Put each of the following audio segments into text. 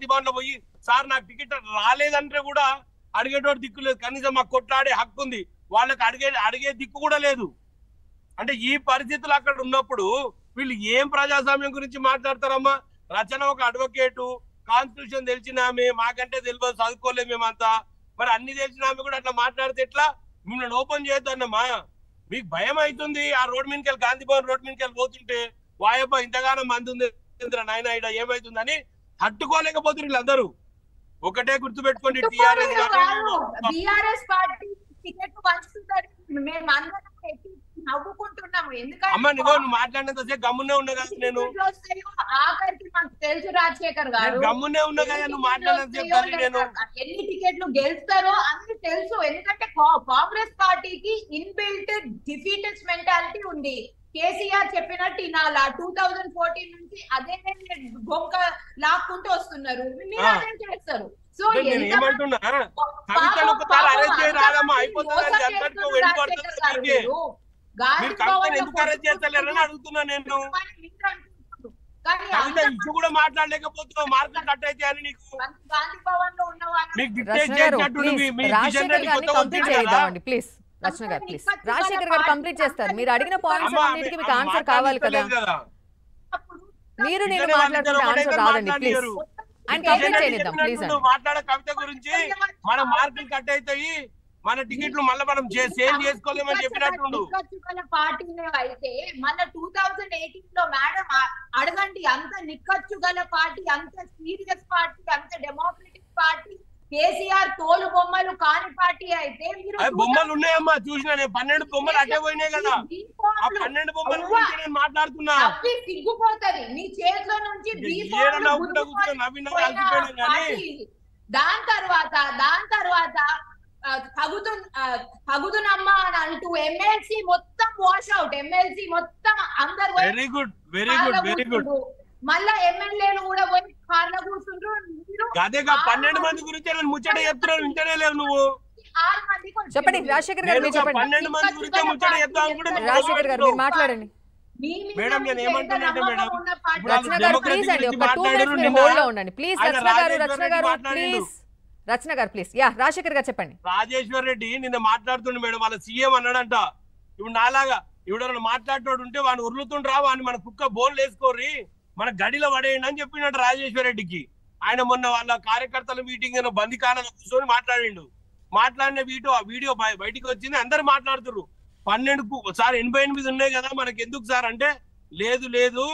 గాంధీ లో పోయి సార్ నాకు టికెట్ రాలేదంటే కూడా అడిగేటోడు దిక్కు లేదు. కనీసం మాకు కొట్లాడే హక్కు ఉంది. వాళ్ళకి అడిగే అడిగే దిక్కు కూడా లేదు. అంటే ఈ పరిస్థితులు అక్కడ ఉన్నప్పుడు వీళ్ళు ఏం ప్రజాస్వామ్యం గురించి మాట్లాడతారమ్మా? రచన ఒక అడ్వకేటు కాన్స్టిట్యూషన్ తెలిసిన ఆమె మాకంటే తెలియదు చదువుకోలేదు మేమంతా. మరి అన్ని తెలిసిన ఆమె కూడా అట్లా మాట్లాడితే ఎట్లా? మిమ్మల్ని ఓపెన్ చేయొద్దన్నమ్మా మీకు భయం అవుతుంది ఆ రోడ్ మీదకి వెళ్ళి గాంధీ భవన్ రోడ్ మీదకి వెళ్ళి పోతుంటే వాయప్ప ఇంతగానో మంది ఉంది నాయన ఇడ ఏమైతుందని తట్టుకోలేకపోతున్నారు వీళ్ళందరూ. ఒకటే గుర్తుపెట్టుకోండి టిఆర్ఎస్ పార్టీ. టికెట్ పంచుతుందని మేము అందరం నవ్వుకుంటున్నాము. అమ్మ నువ్వు ఎందుకంటే నువ్వు మాట్లాడినంత సేపు గమ్మునే ఉన్నా కదా నేను. ఆఖరికి మాకు తెలుసు రాజశేఖర్ గారు. గమ్మునే ఉన్నా కదా నువ్వు మాట్లాడినంత నేను. ఎన్ని టికెట్లు గెలుస్తారో అన్ని తెలుసు. ఎందుకంటే కాంగ్రెస్ పార్టీకి ఇన్బిల్ట్ డిఫీటెస్ మెంటాలిటీ ఉంది. కేసీఆర్ చెప్పినట్టు ఇనాల టూ థౌజండ్ ఫోర్టీన్ నుంచి అదే బొంక లాక్కుంటూ వస్తున్నారు. మీరు. అదే చేస్తారు. సో అడుగుతున్నా నేను. ఇచ్చు కూడా మాట్లాడలేకపోతున్నావు. మార్కులు కట్ అయితే అని నీకు. గాంధీ భవన్లో ఉన్న వాళ్ళు మీకు డిక్టేట్ చేసినట్టు మీ- కొత్త కదా. చేద్దామండి ప్లీజ్. రచన గారు ప్లీజ్ రాజశేఖర్ గారు కంప్లీట్ చేస్తారు. మీరు అడిగిన పాయింట్స్ అన్నిటికీ మీకు ఆన్సర్ కావాలి కదా. మీరు నేను వాళ్ళిద్దరు ఆన్సర్ రాదండి ప్లీజ్. ఆయన కంప్లీట్ చేయనిద్దాం ప్లీజ్ మాట్లాడే కవిత గురించి మన మార్కులు కట్ అవుతాయి మన టికెట్లు మళ్ళీ మనం సేల్ చేసుకోలేమని చెప్పినట్టుండు. పార్టీనే అయితే మన టూ థౌజండ్ ఎయిటీన్లో మేడం అడగండి అంత నిక్కచ్చు గల పార్టీ అంత సీరియస్ పార్టీ పార్టీ కేసీఆర్ తోలు బొమ్మలు కాని పార్టీ అయితే బొమ్మలు ఉన్నాయమ్మా చూసిన నేను. పన్నెండు బొమ్మలు అటే పోయినాయి కదా. పన్నెండు బొమ్మల నేను మాట్లాడుతున్నా. సిగ్గుపోతది. మీ చేతిలో నుంచి. దాని తర్వాత దాని తర్వాత ఆ, తగుదునమ్మా అని అంటూ ఎమ్మెల్సీ మొత్తం వాష్ అవుట్ ఎమ్మెల్సీ మొత్తం అందరు very good very good very good. మళ్ళా ఎమ్మెల్యేలు కూడా పోయి కార్లో కూర్చుండ్రు మీరు అదేగా పన్నెండు మంది గురించి నేను ముచ్చట చెప్తున్నాను వింటనే లేవు నువ్వు. చెప్పండి రాజశేఖర్ గారు చెప్పండి. పన్నెండు మంది గురించి ముచ్చట చెప్తాను కూడా నువ్వు రాజశేఖర్ గారు మీరు మాట్లాడండి. మేడం, నేను మేడం, రచన గారు డెమోక్రసీ ప్లీజ్ అండి గురించి ఒక టూ మినిట్స్ మాట్లాడారు మీరు నిన్న. హోల్డ్లో ఉండండి. ప్లీజ్ ఆయన రచన గారు రాజేశ్వర్ రచన రెడ్డి గారు మాట్లాడిండు. ప్లీజ్ రచన గారు ప్లీజ్ యా రాజశేఖర్ గారు చెప్పండి. రాజేశ్వర్ రెడ్డి నిన్న మాట్లాడుతుండే మేడం వాళ్ళ సీఎం అన్నాడంట. ఇప్పుడు నాలాగా ఎవడన్నా మాట్లాడేటోడు ఉంటే వాడిని ఉరులుతుండ్రా వాడిని మన కుక్క బోన్లు వేసుకోర్రి మన గడిలో పడేయండి అని చెప్పినట్టు రాజేశ్వర్ రెడ్డికి. ఆయన మొన్న వాళ్ళ కార్యకర్తల మీటింగ్ బందికాలలో కూర్చొని మాట్లాడిండు. మాట్లాడిన వీడియో ఆ వీడియో బయటికి వచ్చింది అందరు మాట్లాడుతున్నారు పన్నెండుకు సార్ ఎనభై ఎనిమిది ఉన్నాయి కదా మనకి ఎందుకు సార్ అంటే లేదు లేదు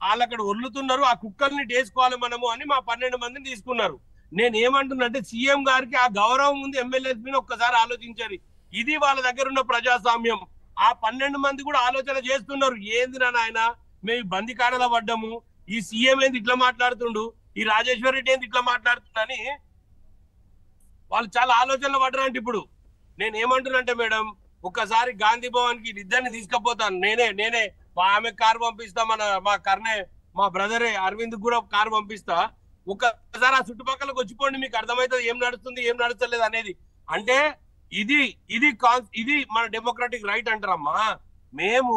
వాళ్ళు అక్కడ వదులుతున్నారు ఆ కుక్కల్ని వేసుకోవాలి మనము అని మా పన్నెండు మందిని తీసుకున్నారు. నేను ఏమంటున్నంటే సీఎం గారికి ఆ గౌరవం ఉంది ఎమ్మెల్యేస్ మీద ఒక్కసారి ఆలోచించారు ఇది వాళ్ళ దగ్గర ఉన్న ప్రజాస్వామ్యం. ఆ పన్నెండు మంది కూడా ఆలోచన చేస్తున్నారు. ఏంది నాయన మేము ఈ బందికాడలో పడ్డాము ఈ సీఎం ఏంది ఇట్లా మాట్లాడుతుండు? ఈ రాజేశ్వర్ రెడ్డి ఏంది ఇట్లా మాట్లాడుతుండని వాళ్ళు చాలా ఆలోచనలు పడ్డారంట ఇప్పుడు. నేను ఏమంటున్నంటే మేడం ఒక్కసారి గాంధీ భవన్కి ఇద్దరిని తీసుకుపోతాను. నేనే నేనే మా ఆమె కారు పంపిస్తా మన మా కర్నే మా బ్రదరే అరవింద్ కూడా కారు పంపిస్తా. ఒక్కసారి ఆ చుట్టుపక్కలకు వచ్చిపోండి మీకు అర్థమవుతుంది ఏం నడుస్తుంది ఏం నడుస్తలేదు అనేది. అంటే ఇది ఇది ఇది మన డెమోక్రటిక్ రైట్ అంటారమ్మా. మేము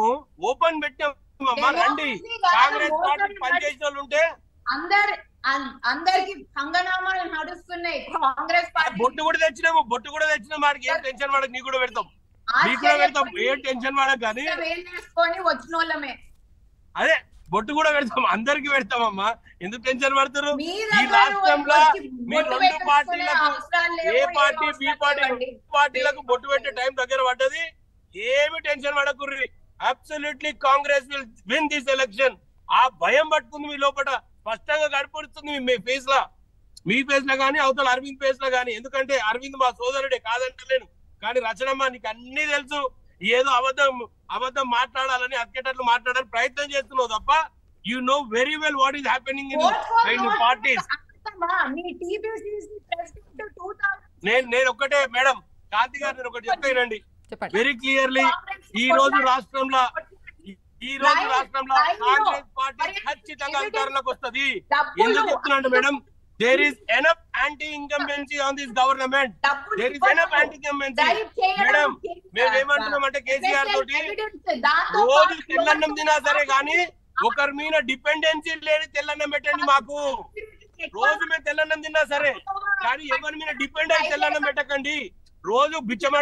ఓపెన్ పెట్టామమ్మా రండి. కాంగ్రెస్ పార్టీ పనిచేసిన వాళ్ళు ఉంటే అందరు అందరికి కంగనామాలు నడుస్తున్నాయి. కాంగ్రెస్ పార్టీ బొట్టు కూడా తెచ్చినాము బొట్టు కూడా తెచ్చినాం వాడికి ఏం టెన్షన్ వాడక నీకు కూడా పెడతాం. కూడా పెడతాం ఏం టెన్షన్ వాడక కానీ వేలు వేసుకొని వచ్చిన వాళ్ళమే అదే బొట్టు కూడా పెడతాం అందరికి పెడతామమ్మా. ఎందుకు టెన్షన్ పడతారు? మీ ఈ రాష్ట్రంలో మీ రెండు పార్టీలకు ఏ పార్టీ బి పార్టీ. పార్టీలకు బొట్టు పెట్టే టైం దగ్గర పడ్డది. ఏమి tension పడకుర్రి. Absolutely Congress will win this election ఆ భయం పట్టుకుంది మీ లోపల. స్పష్టంగా కనపడుతుంది మీ ఫేస్ లా. మీ ఫేస్లో గానీ అవతల అరవింద్ ఫేస్లో గానీ. ఎందుకంటే అరవింద్ మా సోదరుడే కాదంటలేను కానీ రచనమ్మ నీకు అన్ని తెలుసు. ఏదో అబద్ధం అబద్ధం మాట్లాడాలని అక్కేటట్లు మాట్లాడాలని ప్రయత్నం చేస్తున్నావు తప్ప you know very well what is happening in parties నేను నేను ఒకటే మేడం. కాంతి గారు నేను ఒకటి చెప్తానండి చెప్పండి. వెరీ క్లియర్లీ ఈ రోజు రాష్ట్రంలో ఈ- రోజు రాష్ట్రంలో. కాంగ్రెస్ పార్టీ ఖచ్చితంగా అధికారంలోకి వస్తది. ఎందుకు చెప్తున్నాను madam? There is enough anti incumbency on this government there is enough anti incumbency madam. మేము ఏమంటున్నాం అంటే కేసీఆర్ తోటి రోజు తెల్లన్నం తినా సరే కానీ ఒకరి మీద డిపెండెన్సీ లేని తెల్లన్నం పెట్టండి మాకు. రోజు మేము తెల్లన్నం తిన్నా సరే కానీ ఎవరి మీద డిపెండ్ అయి తెల్లన్నం పెట్టకండి. రోజు బిచ్చమాడు